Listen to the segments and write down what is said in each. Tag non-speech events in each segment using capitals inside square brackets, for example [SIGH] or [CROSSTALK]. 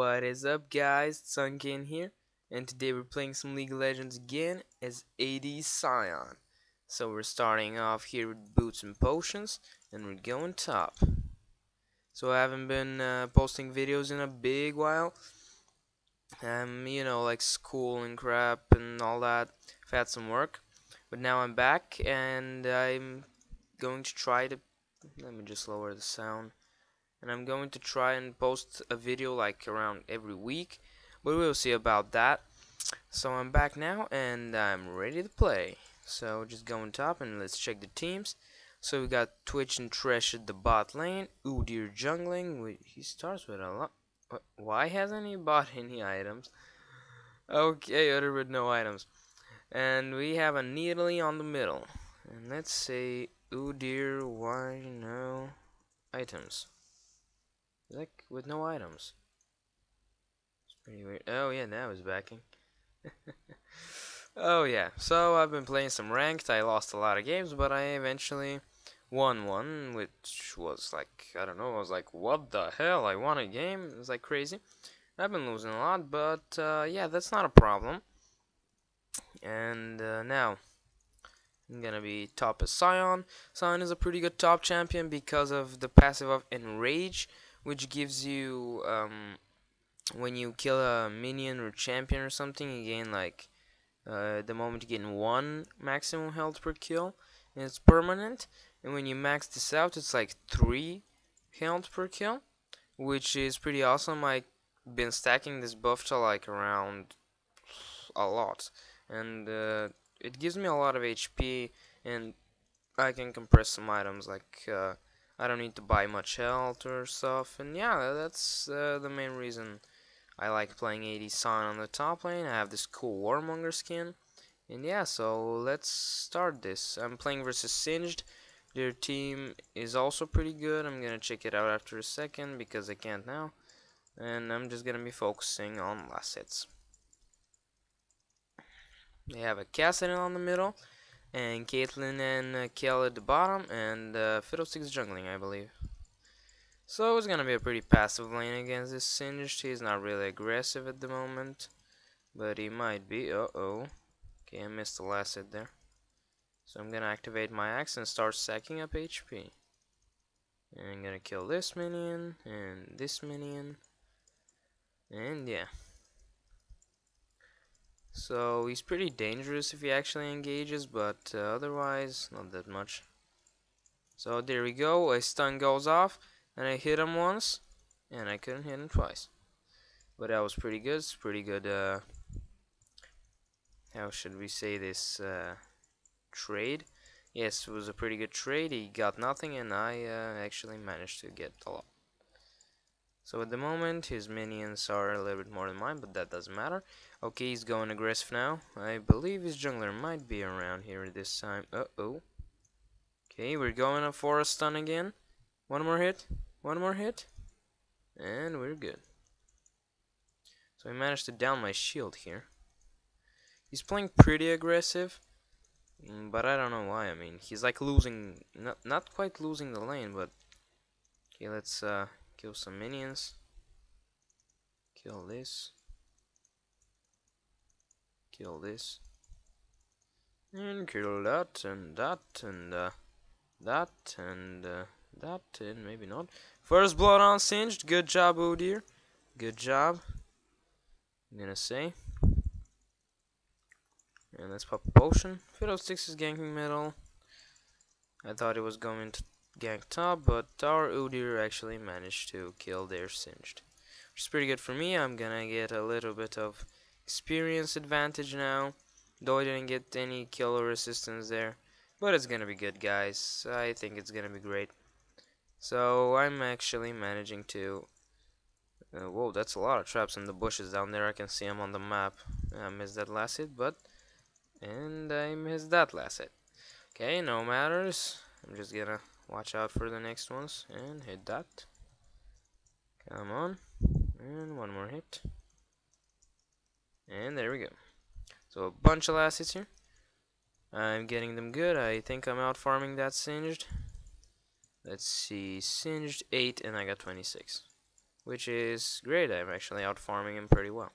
What is up, guys? Sunkin here, and today we're playing some League of Legends again as AD Sion. So we're starting off here with boots and potions, and we're going top. So I haven't been uh, posting videos in a big while. Um, you know, like school and crap and all that. I've had some work, but now I'm back, and I'm going to try to. Let me just lower the sound and I'm going to try and post a video like around every week. But we'll see about that. So I'm back now and I'm ready to play. So just go on top and let's check the teams. So we got Twitch and Trash at the bot lane. Udyr jungling. He starts with a lot why hasn't he bought [LAUGHS] any items? Okay other with no items. And we have a Nidalee on the middle. And let's say Udyr why no items like with no items. It's pretty weird. Oh yeah, now he's backing. [LAUGHS] oh yeah, so I've been playing some ranked. I lost a lot of games, but I eventually won one, which was like I don't know. I was like, what the hell? I won a game. It was like crazy. I've been losing a lot, but uh, yeah, that's not a problem. And uh, now. I'm gonna be top as Sion. Sion is a pretty good top champion because of the passive of Enrage, which gives you um, when you kill a minion or champion or something, you gain like uh, the moment you get one maximum health per kill, and it's permanent. And when you max this out, it's like three health per kill, which is pretty awesome. I've been stacking this buff to like around a lot, and uh, it gives me a lot of HP, and I can compress some items like. Uh, I don't need to buy much health or stuff. And yeah, that's uh, the main reason I like playing AD Sion on the top lane. I have this cool Warmonger skin. And yeah, so let's start this. I'm playing versus Singed. Their team is also pretty good. I'm gonna check it out after a second because I can't now. And I'm just gonna be focusing on last hits. They have a Kassadin on the middle and Caitlyn and uh, at the bottom, and uh, Fiddlesticks jungling, I believe. So it's gonna be a pretty passive lane against this Singed. He's not really aggressive at the moment, but he might be. Uh oh. Okay, I missed the last hit there. So I'm gonna activate my axe and start stacking up HP. And I'm gonna kill this minion and this minion. And yeah. So he's pretty dangerous if he actually engages, but uh, otherwise not that much. So there we go, a stun goes off, and I hit him once, and I couldn't hit him twice. But that was pretty good, it's pretty good, uh, how should we say this, uh, trade. Yes, it was a pretty good trade, he got nothing, and I uh, actually managed to get a lot. So at the moment, his minions are a little bit more than mine, but that doesn't matter. Okay, he's going aggressive now. I believe his jungler might be around here this time. Uh-oh. Okay, we're going for a stun again. One more hit. One more hit. And we're good. So I managed to down my shield here. He's playing pretty aggressive. Mm, but I don't know why. I mean, he's like losing... Not, not quite losing the lane, but... Okay, let's uh, Kill some minions. Kill this. Kill this. And kill that and that and uh, that and uh, that and maybe not. First blood on Singed. Good job, Udyr. Good job. I'm gonna say. And let's pop a potion. Fiddlesticks is ganking metal. I thought it was going to gank top, but our Udyr actually managed to kill their Singed. Which is pretty good for me, I'm gonna get a little bit of experience advantage now, though I didn't get any killer resistance there. But it's gonna be good, guys. I think it's gonna be great. So, I'm actually managing to... Uh, whoa, that's a lot of traps in the bushes down there. I can see them on the map. I missed that last hit, but... And I missed that last hit. Okay, no matters. I'm just gonna watch out for the next ones and hit that. Come on. And one more hit. And there we go. So a bunch of last hits here. I'm getting them good. I think I'm out farming that singed. Let's see. Singed 8 and I got 26 which is great. I'm actually out farming him pretty well.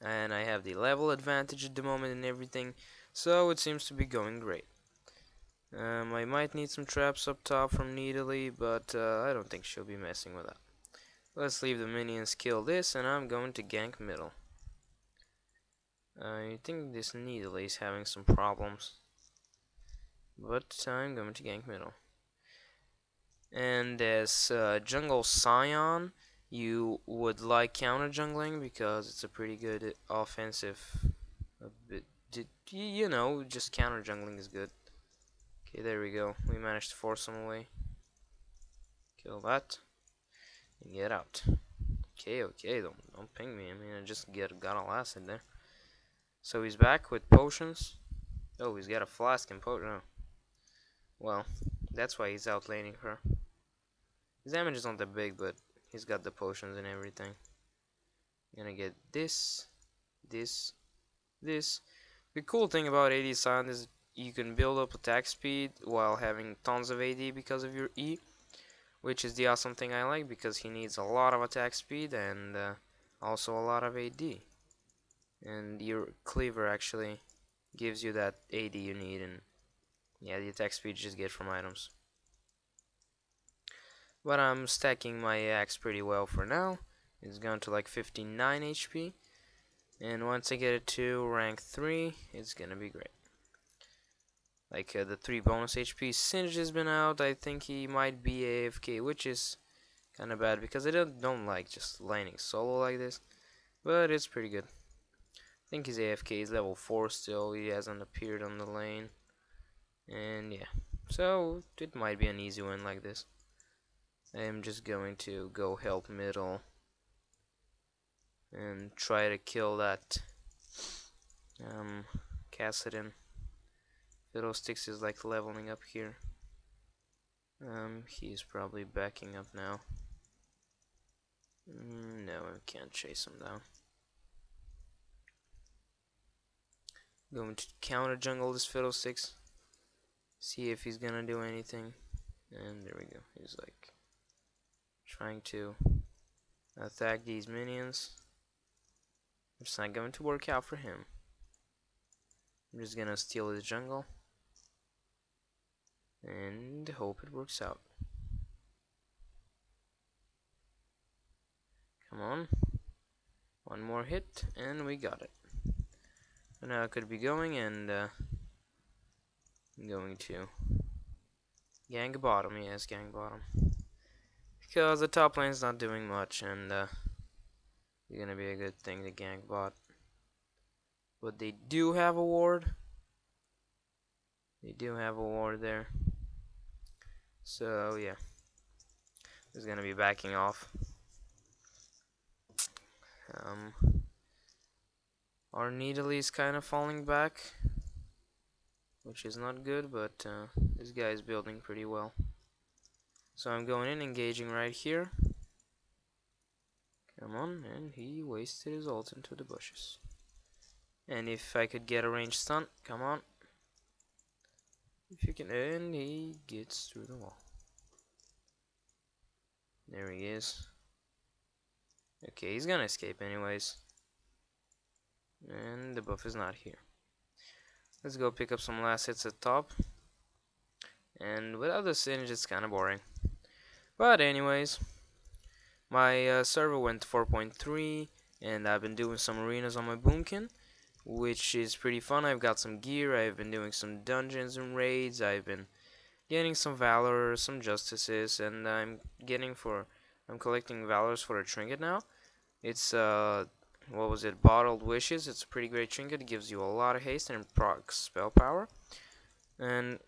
And I have the level advantage at the moment and everything, so it seems to be going great. Um, I might need some traps up top from Nidalee, but uh, I don't think she'll be messing with that. Let's leave the minions kill this, and I'm going to gank middle. I think this Nidalee is having some problems. But I'm going to gank middle. And as uh, jungle Sion, you would like counter jungling because it's a pretty good offensive. A bit, you know, just counter jungling is good. Okay, there we go. We managed to force him away. Kill that. And get out. Okay, okay, don't don't ping me. I mean, I just get got all acid there. So he's back with potions. Oh, he's got a flask and potion. Oh. Well, that's why he's out laning her. His damage is not that big, but he's got the potions and everything. Gonna get this, this, this. The cool thing about AD Sion is you can build up attack speed while having tons of AD because of your E which is the awesome thing I like because he needs a lot of attack speed and uh, also a lot of AD and your cleaver actually gives you that AD you need and yeah the attack speed you just get from items. But I'm stacking my axe pretty well for now. It's gone to like 59 HP and once I get it to rank 3 it's gonna be great like uh, the 3 bonus HP. Singed has been out. I think he might be AFK, which is kind of bad because I don't, don't like just laning solo like this. But it's pretty good. I think he's AFK. He's level 4 still. He hasn't appeared on the lane. And yeah. So it might be an easy win like this. I am just going to go help middle and try to kill that um, Kassadin. Fiddlesticks is like leveling up here. Um, he's probably backing up now. Mm, no, I can't chase him down. Going to counter jungle this Fiddlesticks. See if he's gonna do anything. And there we go. He's like trying to attack these minions. It's not going to work out for him. I'm just gonna steal his jungle and hope it works out. Come on. One more hit, and we got it. So now I could be going, and uh, I'm going to gank bottom. Yes, gank bottom. Because the top lane's not doing much, and uh, it's gonna be a good thing to gank bot. But they do have a ward. They do have a ward there. So yeah, is gonna be backing off. Um, our Nidalee is kind of falling back, which is not good, but uh, this guy is building pretty well. So I'm going in, engaging right here. Come on, and he wasted his ult into the bushes. And if I could get a range stun, come on. If you can, and he gets through the wall. There he is. Okay, he's gonna escape anyways. And the buff is not here. Let's go pick up some last hits at top. And without the Singed, it's kind of boring. But anyways, my uh, server went 4.3, and I've been doing some arenas on my Boomkin which is pretty fun. I've got some gear, I've been doing some dungeons and raids, I've been getting some valor, some justices, and I'm getting for, I'm collecting valors for a trinket now. It's, uh, what was it, Bottled Wishes. It's a pretty great trinket, it gives you a lot of haste and procs spell power. And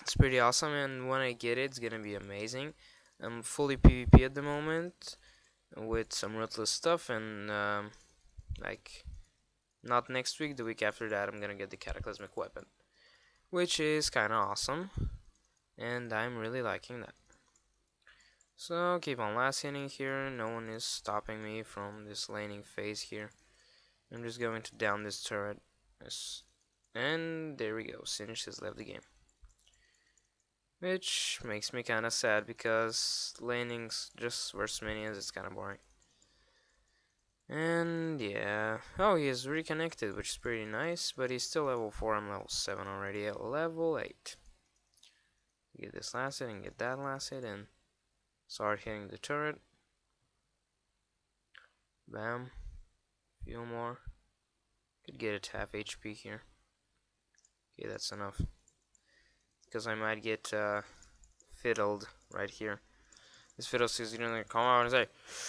it's pretty awesome, and when I get it, it's gonna be amazing. I'm fully PvP at the moment, with some ruthless stuff, and, um, like, not next week, the week after that, I'm gonna get the Cataclysmic Weapon. Which is kinda awesome. And I'm really liking that. So, keep on last hitting here. No one is stopping me from this laning phase here. I'm just going to down this turret. And there we go. Singed has left the game. Which makes me kinda sad because laning's just versus minions, it's kinda boring. And yeah, oh he is reconnected which is pretty nice, but he's still level 4, I'm level 7 already at level 8. Get this last hit and get that last hit and start hitting the turret. Bam. Few more. Could get it half HP here. Okay, that's enough. Because I might get uh, fiddled right here. This Fiddlesticks is gonna come out and say,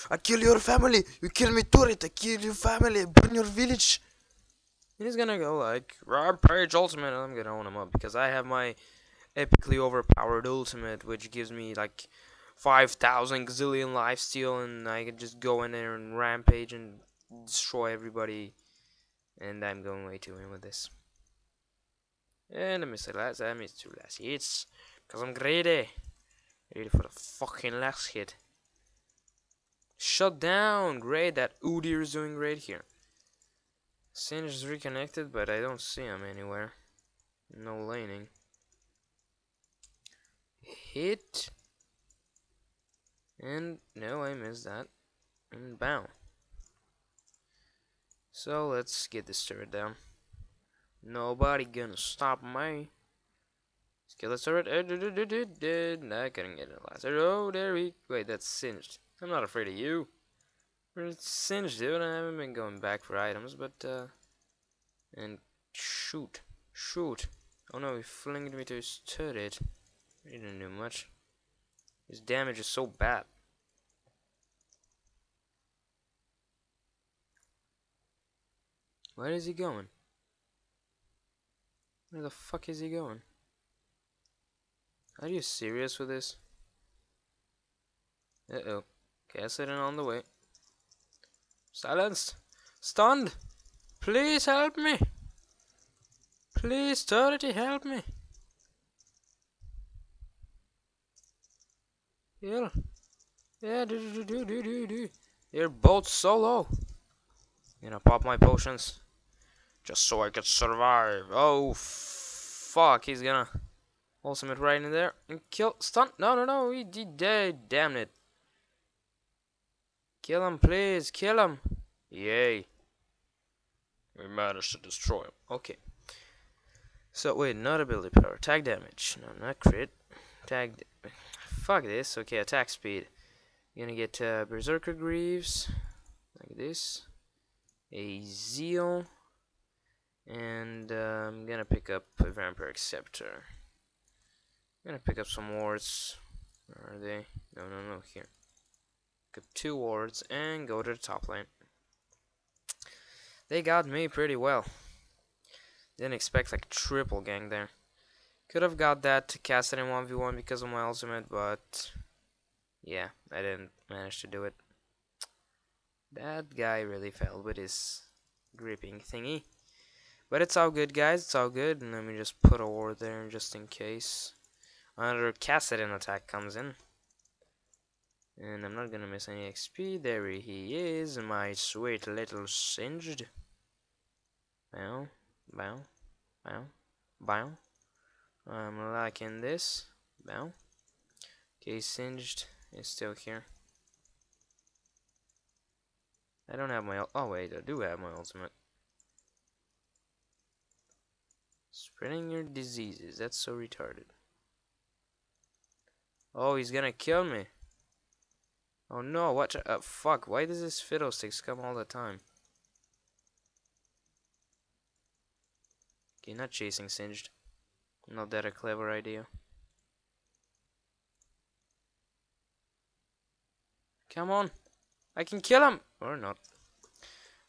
I kill your family, you kill me turret, I kill your family, burn your village. And he's gonna go like, Rampage Ultimate, and I'm gonna own him up because I have my epically overpowered ultimate, which gives me like 5,000 gazillion lifesteal, and I can just go in there and rampage and destroy everybody. And I'm going way too in with this. And I missed the last, I missed two last hits, because I'm greedy. Ready for the fucking last hit. Shut down! Great, that Udyr is doing great here. Singed is reconnected, but I don't see him anywhere. No laning. Hit. And no, I missed that. And bow. So let's get this turret down. Nobody gonna stop me. Skillet turret. Uh, Not gonna get it last. Oh, there we. Wait, that's singed. I'm not afraid of you. It's singed, dude. I haven't been going back for items, but uh. And shoot, shoot. Oh no, he flinged me to his turret. He didn't do much. His damage is so bad. Where is he going? Where the fuck is he going? Are you serious with this? Uh-oh. Kassadin on the way. Silenced! Stunned! Please help me! Please, Turrety, help me! Yeah. Yeah, do do do do do do. You're both so low. You know, pop my potions. Just so I can survive. Oh, fuck, he's gonna... Ultimate right in there. And kill. Stun. No, no, no. He, he dead. Damn it. Kill him, please. Kill him. Yay. We managed to destroy him. Okay. So, wait. Not ability power. Attack damage. No, not crit. Tag. Fuck this. Okay, attack speed. You're gonna get uh, Berserker Greaves. Like this. A Zeal. And uh, I'm gonna pick up a Vampiric Scepter. Gonna pick up some wards. Where are they? No, no, no, here. Pick up two wards and go to the top lane. They got me pretty well. Didn't expect like triple gank there. Could have got that to cast it in 1v1 because of my ultimate, but yeah, I didn't manage to do it. That guy really failed with his gripping thingy. But it's all good, guys. It's all good. And let me just put a ward there just in case. Another Kassadin attack comes in. And I'm not gonna miss any XP. There he is, my sweet little singed. Bow, bow, bow, bow. I'm liking this. Bow. Okay, singed is still here. I don't have my. Oh wait, I do have my ultimate. Spreading your diseases. That's so retarded. Oh, he's gonna kill me. Oh no, what uh, fuck, why does this fiddlesticks come all the time? Okay, not chasing Singed. Not that a clever idea. Come on. I can kill him! Or not.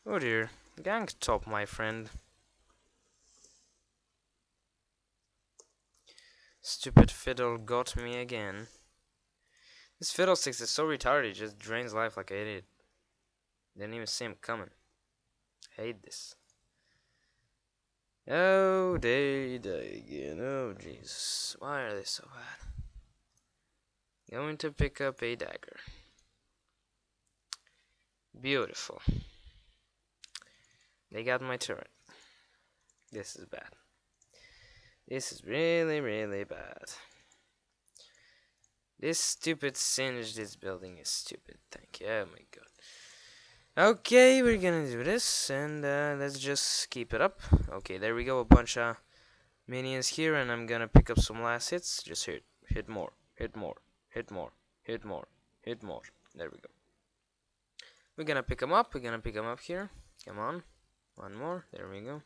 Oh dear. Gank top, my friend. Stupid fiddle got me again. This Fiddlesticks is so retarded, he just drains life like an idiot. Didn't even see him coming. hate this. Oh, day, day again. Oh, Jesus. Why are they so bad? Going to pick up a dagger. Beautiful. They got my turret. This is bad. This is really, really bad. This stupid singe, this building is stupid. Thank you. Oh my god. Okay, we're gonna do this, and uh, let's just keep it up. Okay, there we go, a bunch of minions here, and I'm gonna pick up some last hits. Just hit, hit more, hit more, hit more, hit more, hit more. There we go. We're gonna pick them up, we're gonna pick them up here. Come on. One more, there we go.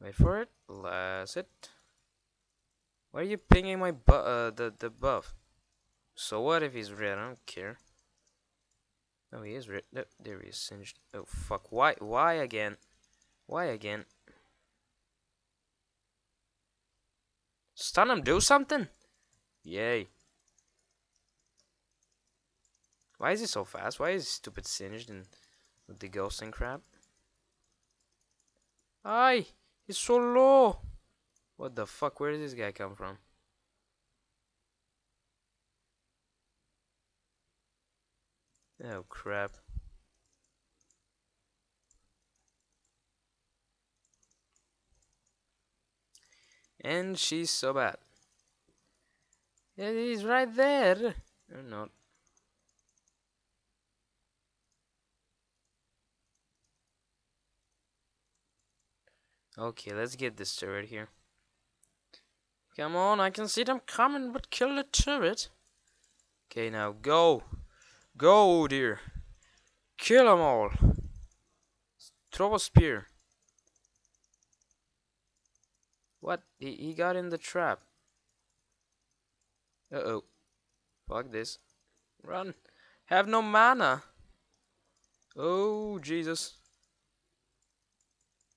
Wait for it, last hit. Why are you pinging my bu uh, the, the buff? So what if he's red? I don't care. Oh, he is red. No, there he is singed. Oh, fuck. Why? Why again? Why again? Stun him, do something! Yay. Why is he so fast? Why is he stupid singed and with the ghosting crap? Aye! He's so low! What the fuck? Where did this guy come from? Oh crap. And she's so bad. Yeah, he's right there. Or not. Okay, let's get this turret here. Come on, I can see them coming, but kill the turret. Okay, now go. Go, dear. Kill them all. Throw a spear. What? He, he got in the trap. Uh-oh. Fuck this. Run. Have no mana. Oh, Jesus.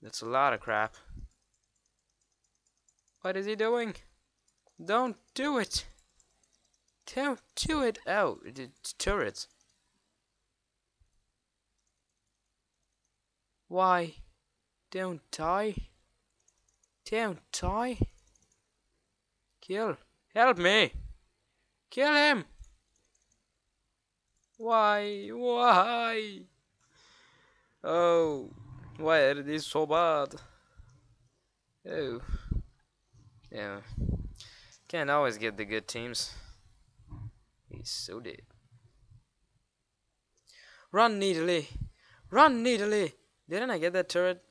That's a lot of crap. What is he doing? Don't do it. Don't do it. Oh, it's turrets. Why? Don't die. Don't die. Kill. Help me. Kill him. Why? Why? Oh. Why are they so bad? Oh. Yeah. Can't always get the good teams. He's so dead. Run, Nidalee! Run, Nidalee! Didn't I get that turret?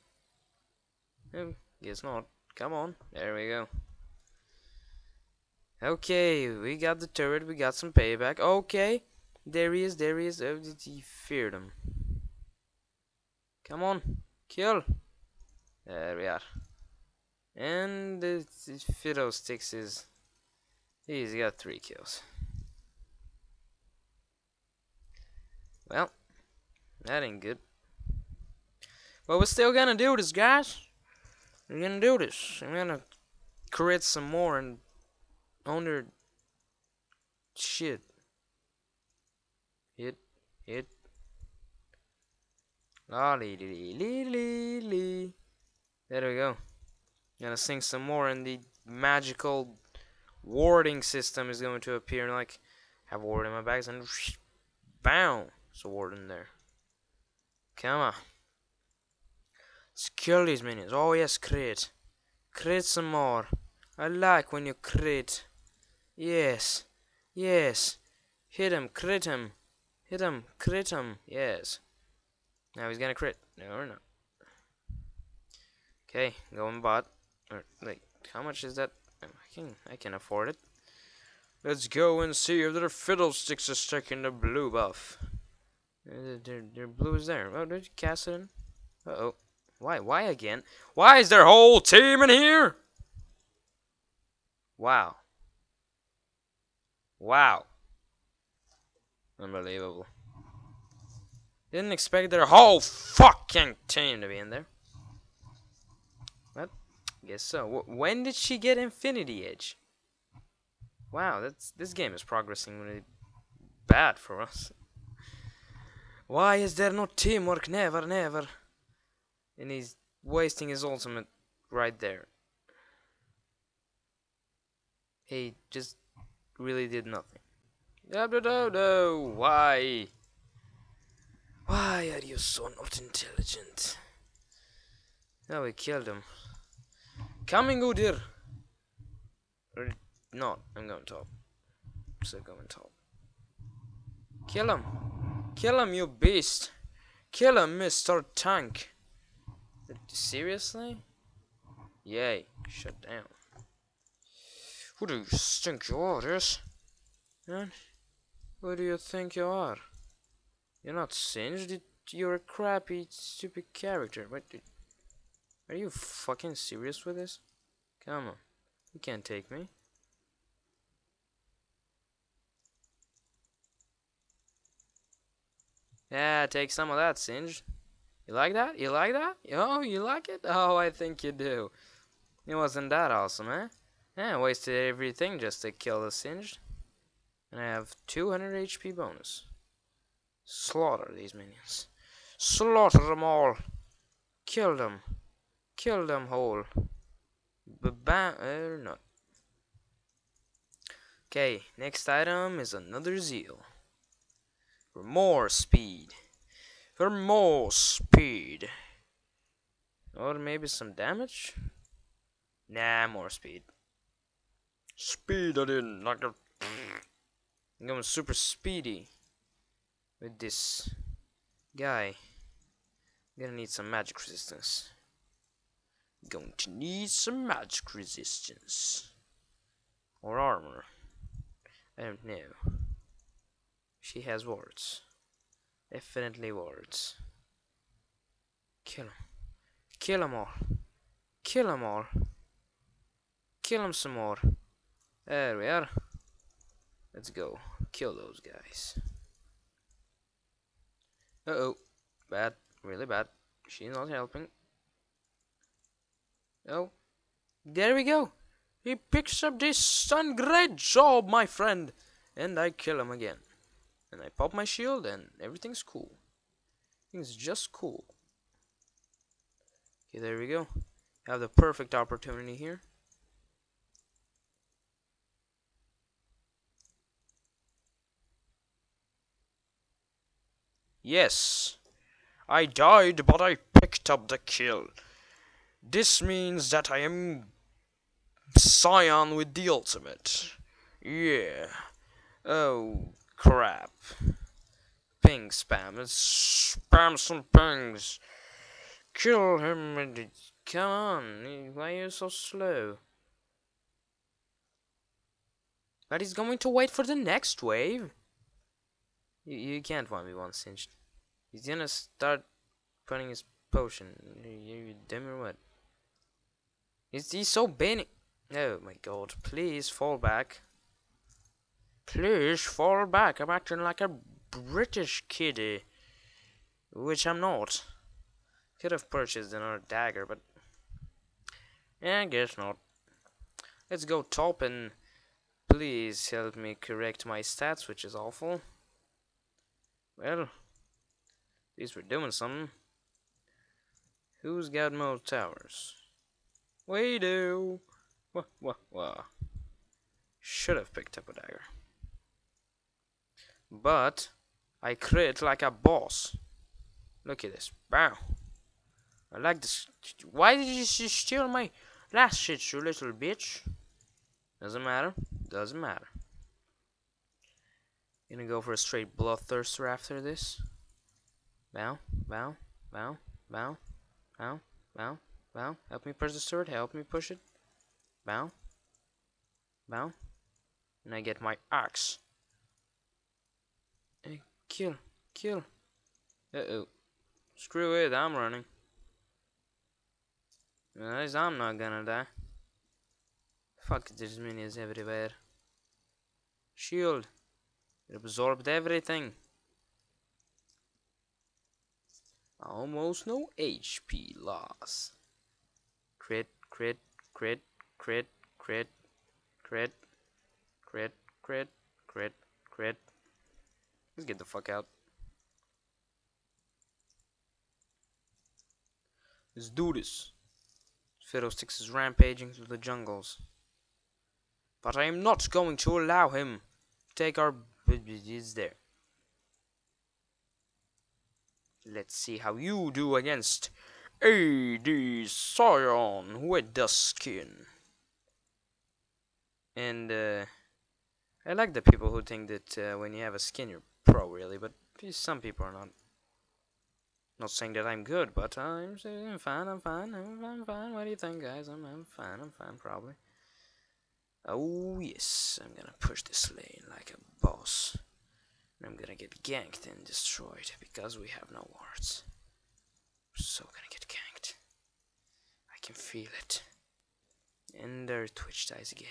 Oh, guess not. Come on. There we go. Okay, we got the turret. We got some payback. Okay. There he is. There he is. Oh, did he feared him? Come on. Kill. There we are. And the Fiddlesticks is... He's got three kills. Well, that ain't good. But we're still gonna do this, guys. We're gonna do this. I'm gonna create some more and under shit. Hit, hit. La lee lee lee lee lee. There we go. Gonna sing some more, and the magical warding system is going to appear. And like, have ward in my bags, and [LAUGHS] bam, it's a ward in there. Come on. Let's kill these minions. Oh yes, crit. Crit some more. I like when you crit. Yes. Yes. Hit him, crit him. Hit him, crit him. Yes. Now he's gonna crit. No or not. Okay, going bot. Or, like, how much is that? I can, I can afford it. Let's go and see if their fiddlesticks are stuck in the blue buff. Their, their blue is there. Oh, did you cast it in? Uh-oh. Why? Why again? Why is their whole team in here? Wow. Wow. Unbelievable. Didn't expect their whole fucking team to be in there. Guess so. W when did she get Infinity Edge? Wow, that's this game is progressing really bad for us. Why is there no teamwork? Never, never. And he's wasting his ultimate right there. He just really did nothing. No, why? Why are you so not intelligent? Now we killed him. Coming, Udyr! Not, I'm going top. So going top. Kill him! Kill him, you beast! Kill him, Mr. Tank! Seriously? Yay, shut down. Who do you think you are? Man, who do you think you are? You're not singed, you're a crappy, stupid character. What? Are you fucking serious with this? Come on, you can't take me. Yeah, take some of that, Singed. You like that? You like that? Oh, you like it? Oh, I think you do. It wasn't that awesome, eh? Yeah, I wasted everything just to kill the Singed. And I have 200 HP bonus. Slaughter these minions. Slaughter them all. Kill them. Kill them whole. Ba-bam. Uh, not. Okay, next item is another Zeal. For more speed. For more speed. Or maybe some damage? Nah, more speed. Speed I didn't like a I'm going super speedy with this guy. I'm gonna need some magic resistance. Going to need some magic resistance. Or armor. I don't know. She has wards. Definitely wards. Kill him. Kill them all. Kill them all. Kill them some more. There we are. Let's go. Kill those guys. Uh-oh. Bad. Really bad. She's not helping. Oh. There we go. He picks up this stun. Great job, my friend. And I kill him again. And I pop my shield and everything's cool. Everything's just cool. Okay, there we go. Have the perfect opportunity here. Yes, I died, but I picked up the kill. This means that I am Sion with the ultimate. Yeah. Oh, crap. Ping spam. Spam some pings. Kill him. Come on. Why are you so slow? But he's going to wait for the next wave. You, you can't 1v1 Singed. He's gonna start putting his potion. You, you or what? He's, he so bany. Oh my god, please fall back. Please fall back. I'm acting like a British kiddie. Which I'm not. Could have purchased another dagger, but... Yeah, I guess not. Let's go top and please help me correct my stats, which is awful. Well, at least we're doing something. Who's got more towers? We do. Wah, wah, wah. Should have picked up a dagger. But, I crit like a boss. Look at this. Wow. I like this. Why did you steal my last shit, you little bitch? Doesn't matter. Doesn't matter. Gonna go for a straight bloodthirster after this. Bow, bow, bow, bow, bow, bow, bow. Help me push the sword. Help me push it. Bow, bow. And I get my axe. Hey, kill, kill. Uh-oh. Screw it, I'm running. At least I'm not gonna die. Fuck, there's minions everywhere. Shield. It absorbed everything. Almost no HP loss. Crit, crit, crit, crit, crit, crit, crit, crit, crit, crit. Let's get the fuck out. Let's do this. Fiddlesticks is rampaging through the jungles. But I am not going to allow him to take our is there. Let's see how you do against AD Sion with the skin. And uh, I like the people who think that uh, when you have a skin you're pro, really, but some people are not. Not saying that I'm good, but I'm, I'm fine, I'm fine, I'm, I'm fine. What do you think, guys? I'm, I'm fine, I'm fine, probably. Oh, yes, I'm gonna push this lane like a boss. And I'm gonna get ganked and destroyed because we have no wards. So gonna get ganked. I can feel it. And their Twitch dies again.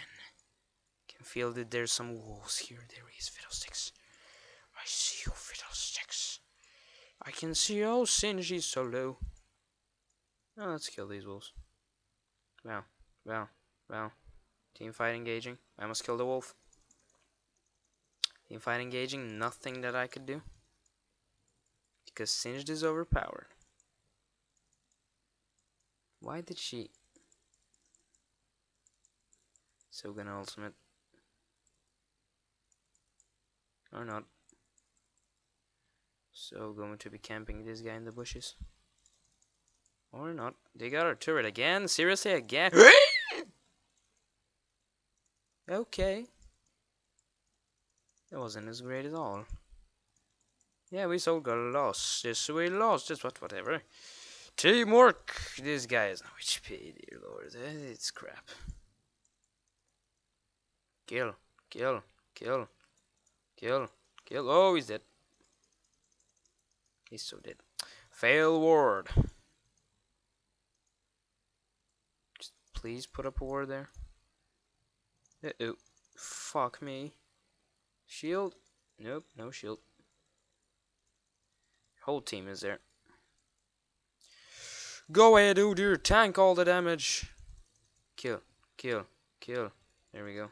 Can feel that there's some walls here. There is Fiddlesticks. I see you, Fiddlesticks. I can see oh is so low. Oh, let's kill these wolves. Wow, wow, wow. Team fight engaging. I must kill the wolf. Team fight engaging, nothing that I could do. Because Singed is overpowered. Why did she... So gonna ultimate. Or not. So going to be camping this guy in the bushes. Or not. They got our turret again? Seriously again? [GASPS] okay. It wasn't as great at all. Yeah, we so got lost. Yes, we lost. Just what, whatever. Teamwork! This guy has no HP, dear lord. It's crap. Kill, kill, kill, kill, kill. Oh, he's dead. He's so dead. Fail ward. Just please put up a ward there. Uh oh. Fuck me. Shield? Nope, no shield. Whole team is there. Go ahead, Udyr. Tank all the damage. Kill, kill, kill. There we go.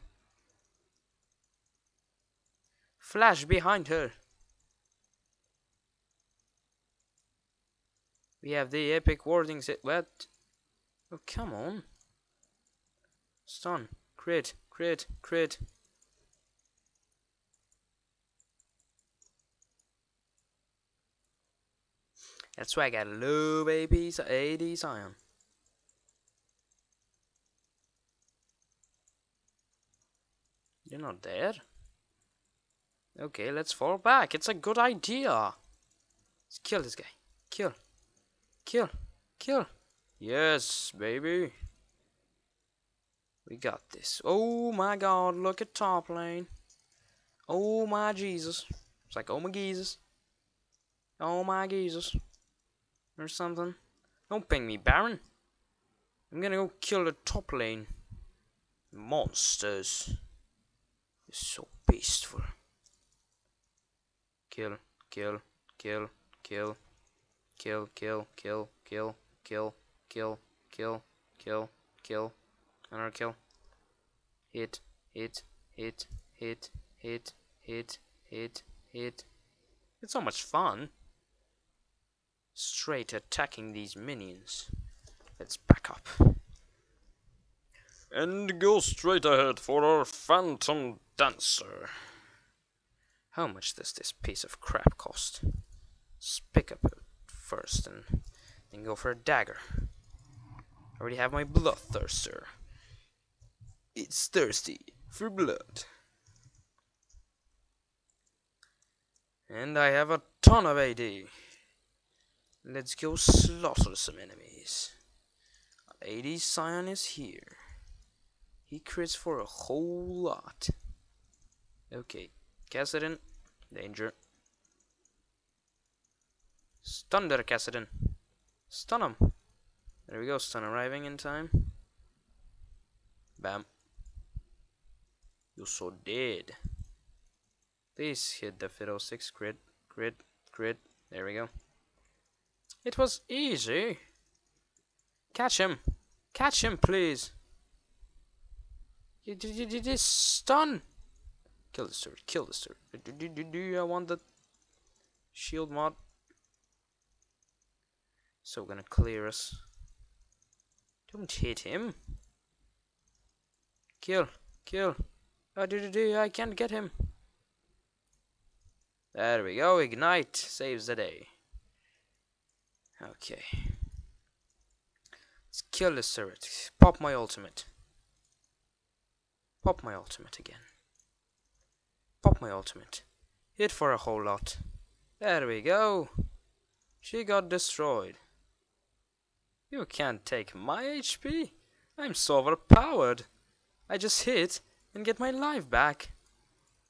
Flash behind her. We have the epic warding set. What? Oh, come on. Stun. Crit. Crit. Crit. That's why I got a little AP 80 Sion. You're not dead? Okay, let's fall back. It's a good idea. Let's kill this guy. Kill. Kill. Kill. Yes, baby. We got this. Oh my god, look at top lane. Oh my Jesus. It's like, oh my Jesus. Oh my Jesus. Or something. Don't ping me, Baron. I'm gonna go kill the top lane. Monsters. It's so peaceful. Kill, kill, kill, kill, kill, kill, kill, kill, kill, kill, kill, kill, kill, another kill. Hit, hit, hit, hit, hit, hit, hit, hit. It's so much fun. Straight attacking these minions. Let's back up. And go straight ahead for our Phantom Dancer. How much does this piece of crap cost? Let's pick up it first and then go for a dagger. I already have my bloodthirster. It's thirsty for blood. And I have a ton of AD. Let's go slaughter some enemies. AD Sion is here. He crits for a whole lot. Okay, Kassadin, danger. Thunder Kassadin. Stun him. There we go, stun arriving in time. Bam. You're so dead. Please hit the Fiddlesticks Crit, crit, crit. There we go. It was easy. Catch him. Catch him, please. You did you, you, stun. Kill the turret. Kill the turret. Do, do, do, do I want the shield mod? So we're gonna clear us. Don't hit him. Kill. Kill. Oh, do, do, do. I can't get him. There we go. Ignite. Saves the day. Okay. Let's kill this turret. Pop my ultimate. Pop my ultimate again. pop my ultimate. Hit for a whole lot. There we go. She got destroyed. You can't take my HP. I'm so overpowered. I just hit and get my life back.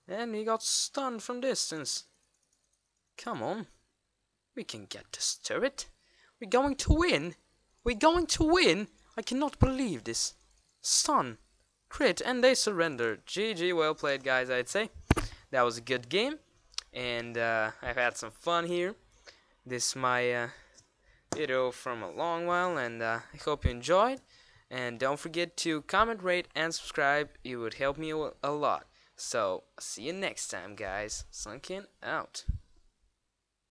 And he got stunned from distance. Come on. We can get this turret. We're going to win. We're going to win. I cannot believe this. Stun. Crit. And they surrendered. GG. Well played, guys, I'd say. That was a good game. And uh, I've had some fun here. This is my uh, video from a long while. And uh, I hope you enjoyed. And don't forget to comment, rate, and subscribe. It would help me a lot. So, see you next time, guys. Sunkin out.